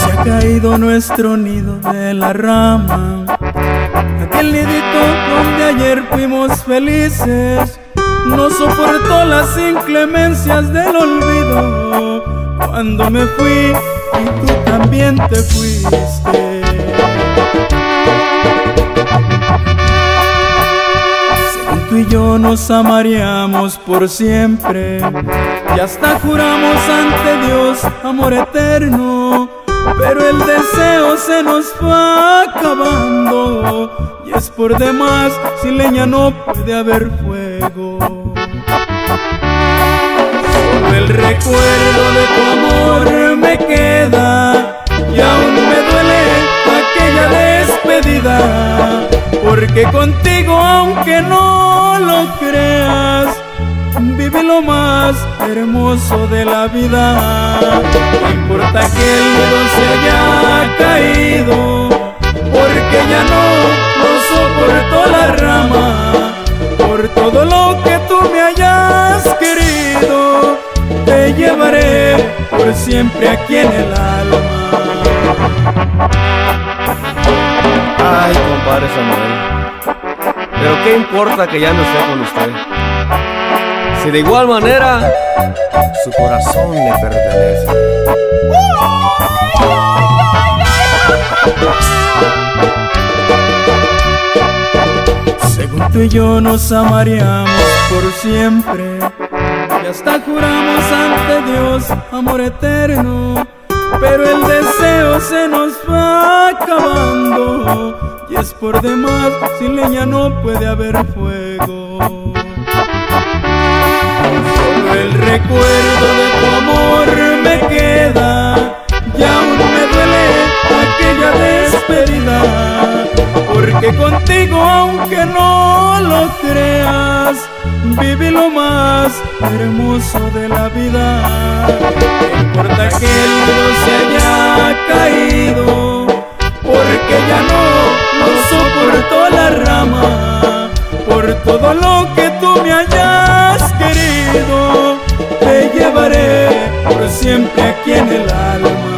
Se ha caído nuestro nido de la rama, aquel nidito donde ayer fuimos felices. No soportó las inclemencias del olvido cuando me fui y tú también te fuiste. Nos amaríamos por siempre y hasta juramos ante Dios amor eterno. Pero el deseo se nos va acabando y es por demás sin leña no puede haber fuego. Solo el recuerdo de Porque contigo, aunque no lo creas, viví lo más hermoso de la vida. No importa que el nido se haya caído, porque ya no lo soportó la rama. Por todo lo que tú me hayas querido, te llevaré por siempre aquí en el alma. Qué importa que ya no esté con usted. Si de igual manera su corazón le pertenece. Según tú y yo nos amaríamos por siempre y hasta juramos ante Dios amor eterno. Pero el deseo se nos va acabando es por demás, sin leña no puede haber fuego. Solo el recuerdo de tu amor me queda y aún me duele aquella despedida. Porque contigo, aunque no lo creas, viví lo más hermoso de la vida. No importa que el mundo se haya caído, todo lo que tú me hayas querido, te llevaré por siempre aquí en el alma.